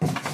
you